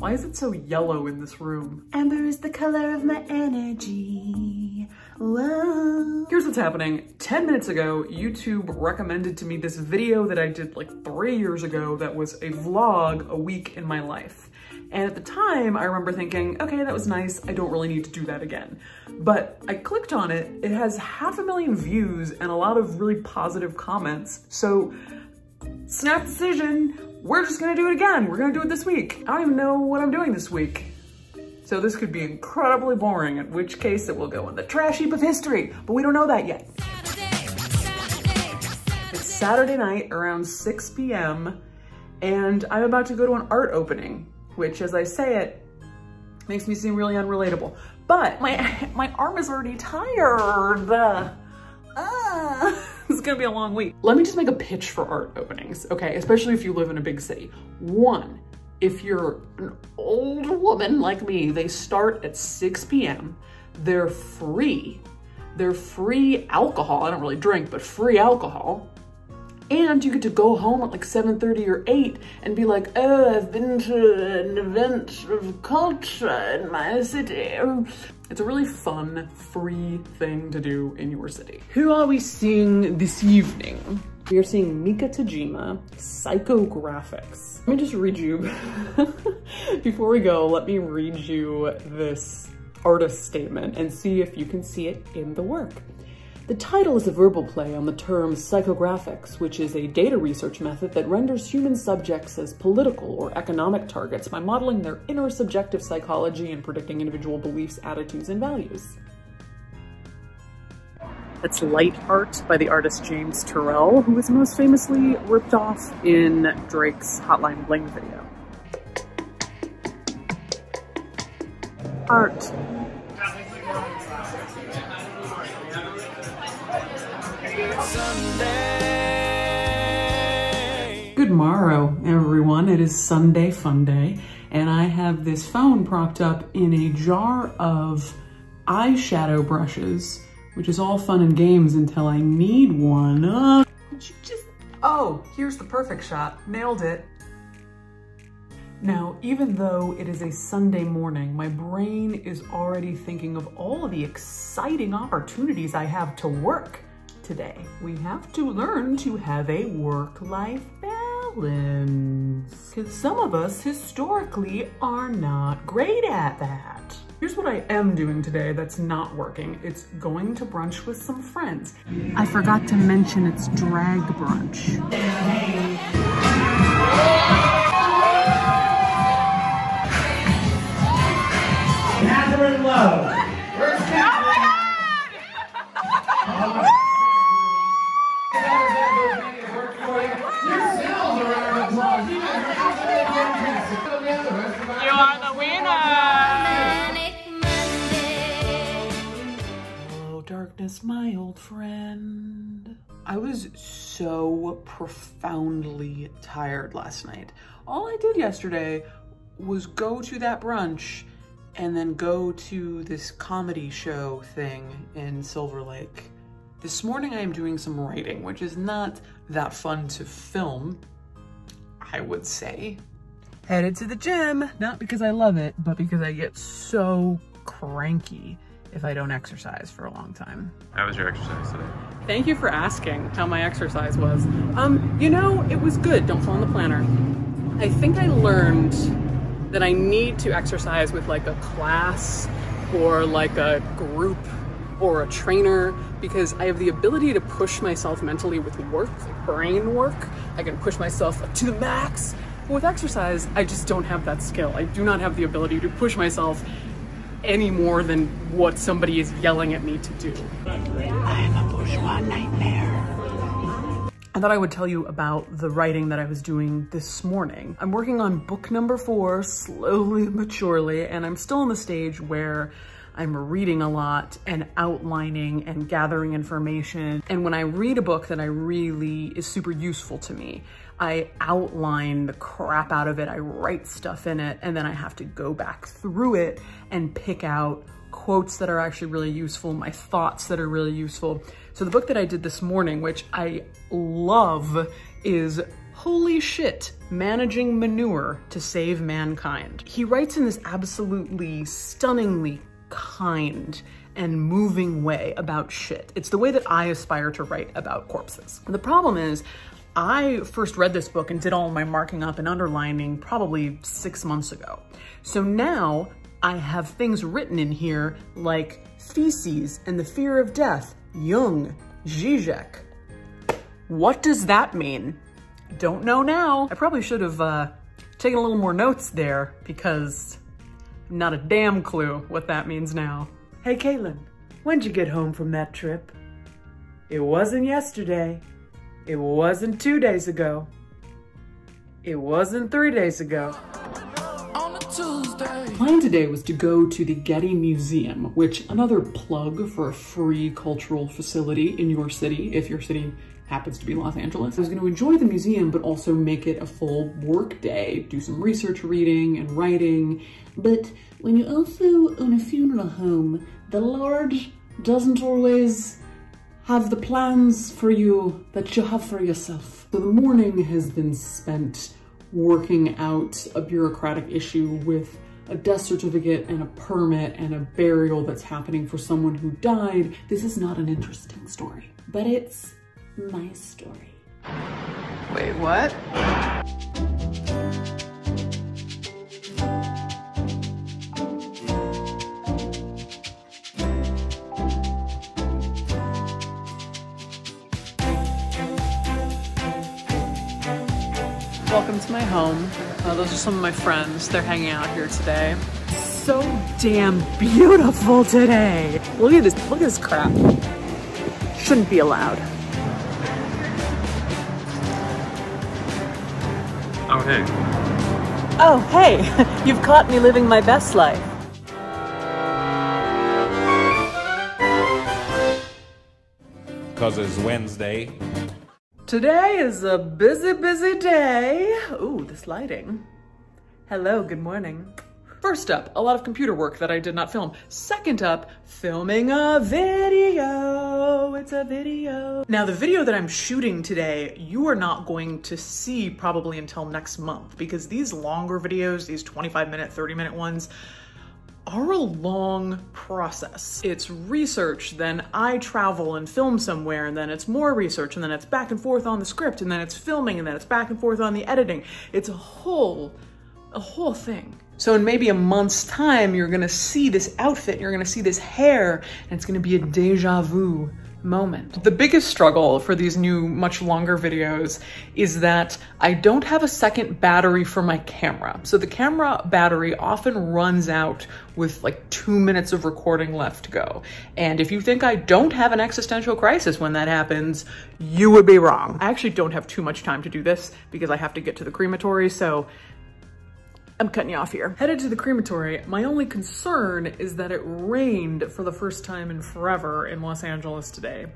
Why is it so yellow in this room? Amber is the color of my energy. Whoa. Here's what's happening. 10 minutes ago, YouTube recommended to me this video that I did like three years ago that was a vlog a week in my life. And at the time, I remember thinking, okay, that was nice. I don't really need to do that again. But I clicked on it. It has half a million views and a lot of really positive comments. So snap decision, we're just gonna do it again. We're gonna do it this week. I don't even know what I'm doing this week. So this could be incredibly boring, in which case it will go in the trash heap of history, but we don't know that yet. It's Saturday night around 6 p.m. and I'm about to go to an art opening, which as I say it, makes me seem really unrelatable. But my, my arm is already tired. Ah. It's gonna be a long week. Let me just make a pitch for art openings, okay? Especially if you live in a big city. One, if you're an old woman like me, they start at 6 p.m. They're free. They're free alcohol. I don't really drink, but free alcohol. And you get to go home at like 7.30 or 8 and be like, oh, I've been to an event of culture in my city. It's a really fun, free thing to do in your city. Who are we seeing this evening? We are seeing Mika Tajima, Psychographics. Let me just read you, before we go, let me read you this artist statement and see if you can see it in the work. The title is a verbal play on the term psychographics, which is a data research method that renders human subjects as political or economic targets by modeling their inner subjective psychology and predicting individual beliefs, attitudes, and values. That's Light Art by the artist James Turrell, who was most famously ripped off in Drake's Hotline Bling video. Art. Good morrow, everyone. It is Sunday fun day, and I have this phone propped up in a jar of eyeshadow brushes, which is all fun and games until I need one. Uh, just, oh, here's the perfect shot. Nailed it. Now, even though it is a Sunday morning, my brain is already thinking of all of the exciting opportunities I have to work today. We have to learn to have a work-life balance. Because some of us historically are not great at that. Here's what I am doing today that's not working. It's going to brunch with some friends. I forgot to mention it's drag brunch. Catherine Love. Darkness, my old friend. I was so profoundly tired last night. All I did yesterday was go to that brunch and then go to this comedy show thing in Silver Lake. This morning I am doing some writing, which is not that fun to film, I would say. Headed to the gym, not because I love it, but because I get so cranky if I don't exercise for a long time. How was your exercise today? Thank you for asking how my exercise was. Um, you know, it was good. Don't fall on the planner. I think I learned that I need to exercise with like a class or like a group or a trainer because I have the ability to push myself mentally with work, like brain work. I can push myself to the max. But with exercise, I just don't have that skill. I do not have the ability to push myself any more than what somebody is yelling at me to do. I am a bourgeois nightmare. I thought I would tell you about the writing that I was doing this morning. I'm working on book number four, slowly but surely, and I'm still in the stage where I'm reading a lot and outlining and gathering information. And when I read a book that I really is super useful to me, I outline the crap out of it. I write stuff in it, and then I have to go back through it and pick out quotes that are actually really useful, my thoughts that are really useful. So the book that I did this morning, which I love, is Holy shit, managing manure to save mankind. He writes in this absolutely stunningly kind and moving way about shit. It's the way that I aspire to write about corpses. The problem is, I first read this book and did all my marking up and underlining probably six months ago. So now I have things written in here like feces and the fear of death, Jung, Zizek. What does that mean? Don't know now. I probably should have uh, taken a little more notes there because not a damn clue what that means now. Hey, Caitlin, when'd you get home from that trip? It wasn't yesterday. It wasn't two days ago. It wasn't three days ago. Plan today was to go to the Getty Museum, which another plug for a free cultural facility in your city, if your city happens to be Los Angeles. I was going to enjoy the museum, but also make it a full work day, do some research reading and writing. But when you also own a funeral home, the Lord doesn't always have the plans for you that you have for yourself. So the morning has been spent working out a bureaucratic issue with a death certificate and a permit and a burial that's happening for someone who died. This is not an interesting story, but it's my story. Wait, what? My home. Uh, those are some of my friends. They're hanging out here today. So damn beautiful today. Look at this, look at this crap. Shouldn't be allowed. Oh, hey. Oh, hey, you've caught me living my best life. Because it's Wednesday. Today is a busy, busy day. Ooh, this lighting. Hello, good morning. First up, a lot of computer work that I did not film. Second up, filming a video. It's a video. Now, the video that I'm shooting today, you are not going to see probably until next month because these longer videos, these 25 minute, 30 minute ones, are a long process. It's research, then I travel and film somewhere, and then it's more research, and then it's back and forth on the script, and then it's filming, and then it's back and forth on the editing. It's a whole, a whole thing. So in maybe a month's time, you're gonna see this outfit, you're gonna see this hair, and it's gonna be a deja vu moment. The biggest struggle for these new, much longer videos is that I don't have a second battery for my camera. So the camera battery often runs out with like two minutes of recording left to go. And if you think I don't have an existential crisis when that happens, you would be wrong. I actually don't have too much time to do this because I have to get to the crematory, so I'm cutting you off here. Headed to the crematory, my only concern is that it rained for the first time in forever in Los Angeles today.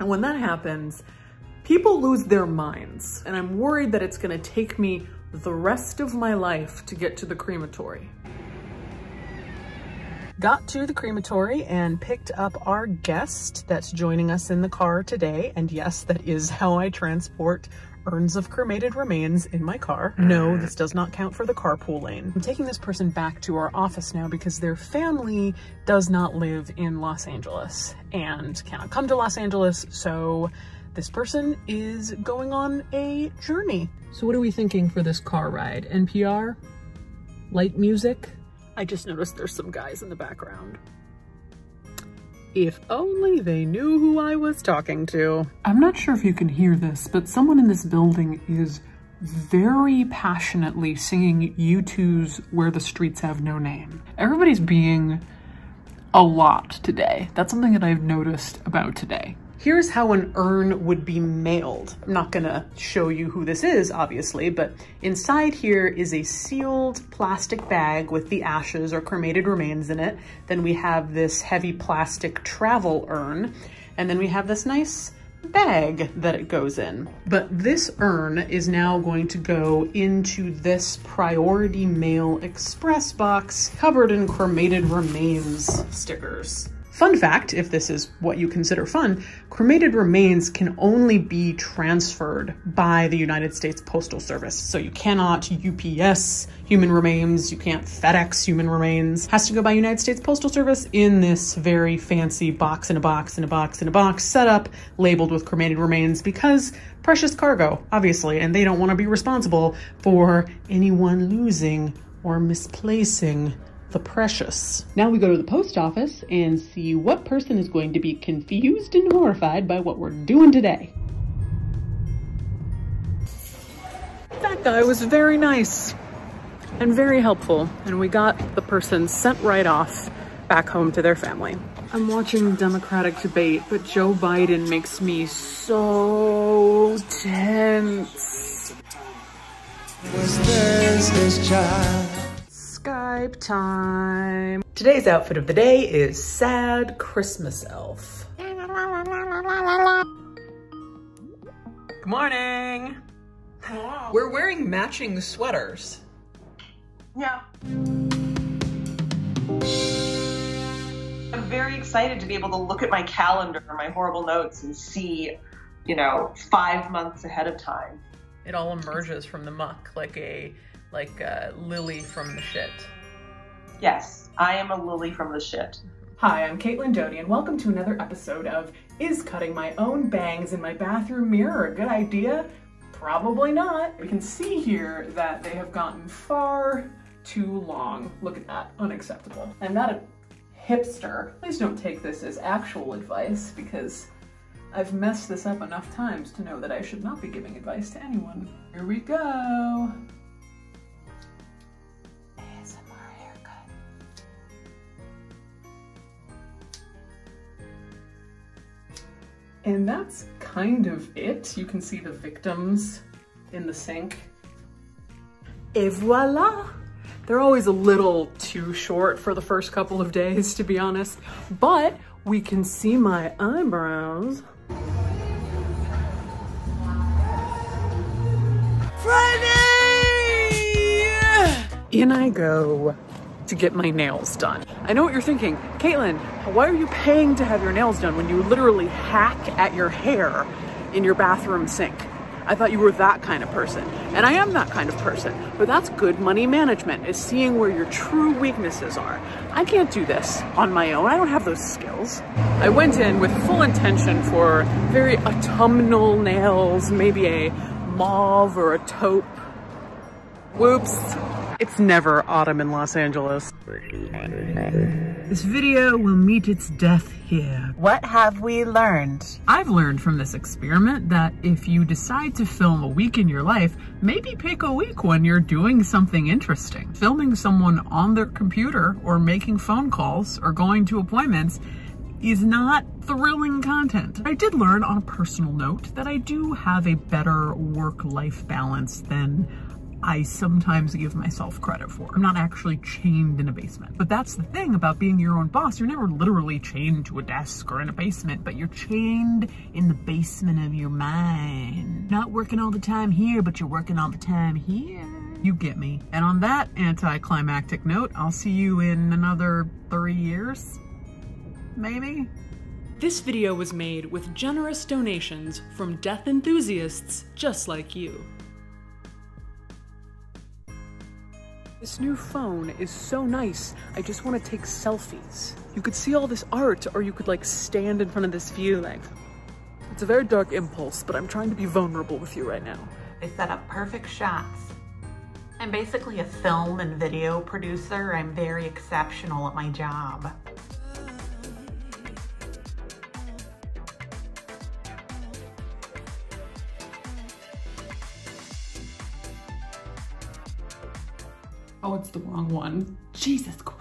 And when that happens, people lose their minds. And I'm worried that it's gonna take me the rest of my life to get to the crematory. Got to the crematory and picked up our guest that's joining us in the car today. And yes, that is how I transport urns of cremated remains in my car. No, mm-hmm. this does not count for the carpool lane. I'm taking this person back to our office now because their family does not live in Los Angeles and cannot come to Los Angeles, so this person is going on a journey. So what are we thinking for this car ride? NPR? Light music? I just noticed there's some guys in the background. If only they knew who I was talking to. I'm not sure if you can hear this, but someone in this building is very passionately singing U2's Where the Streets Have No Name. Everybody's being a lot today. That's something that I've noticed about today. Here's how an urn would be mailed. I'm not gonna show you who this is, obviously, but inside here is a sealed plastic bag with the ashes or cremated remains in it. Then we have this heavy plastic travel urn, and then we have this nice bag that it goes in. But this urn is now going to go into this priority mail express box covered in cremated remains stickers. Fun fact, if this is what you consider fun, cremated remains can only be transferred by the United States Postal Service. So you cannot UPS human remains, you can't FedEx human remains. Has to go by United States Postal Service in this very fancy box in a box in a box in a box setup labeled with cremated remains because precious cargo, obviously, and they don't want to be responsible for anyone losing or misplacing the precious. Now we go to the post office and see what person is going to be confused and horrified by what we're doing today. That guy was very nice and very helpful, and we got the person sent right off back home to their family. I'm watching Democratic debate, but Joe Biden makes me so tense. Was this child? Skype time. Today's outfit of the day is Sad Christmas Elf. Good morning. Hello. We're wearing matching sweaters. Yeah. I'm very excited to be able to look at my calendar or my horrible notes and see, you know, five months ahead of time. It all emerges from the muck like a like a lily from the shit. Yes, I am a lily from the shit. Hi, I'm Caitlin Doughty, and welcome to another episode of Is Cutting My Own Bangs in My Bathroom Mirror a Good Idea? Probably not. We can see here that they have gotten far too long. Look at that, unacceptable. I'm not a hipster. Please don't take this as actual advice because I've messed this up enough times to know that I should not be giving advice to anyone. Here we go. And that's kind of it. You can see the victims in the sink. Et voila! They're always a little too short for the first couple of days, to be honest, but we can see my eyebrows. Friday! In I go to get my nails done. I know what you're thinking. Caitlin, why are you paying to have your nails done when you literally hack at your hair in your bathroom sink? I thought you were that kind of person. And I am that kind of person. But that's good money management, is seeing where your true weaknesses are. I can't do this on my own. I don't have those skills. I went in with full intention for very autumnal nails, maybe a mauve or a taupe. Whoops. It's never autumn in Los Angeles. This video will meet its death here. What have we learned? I've learned from this experiment that if you decide to film a week in your life, maybe pick a week when you're doing something interesting. Filming someone on their computer or making phone calls or going to appointments is not thrilling content. I did learn on a personal note that I do have a better work-life balance than I sometimes give myself credit for. I'm not actually chained in a basement. But that's the thing about being your own boss. You're never literally chained to a desk or in a basement, but you're chained in the basement of your mind. Not working all the time here, but you're working all the time here. You get me. And on that anticlimactic note, I'll see you in another three years, maybe? This video was made with generous donations from death enthusiasts just like you. This new phone is so nice. I just want to take selfies. You could see all this art or you could like stand in front of this view like, it's a very dark impulse, but I'm trying to be vulnerable with you right now. They set up perfect shots. I'm basically a film and video producer. I'm very exceptional at my job. Oh, it's the wrong one. Jesus Christ.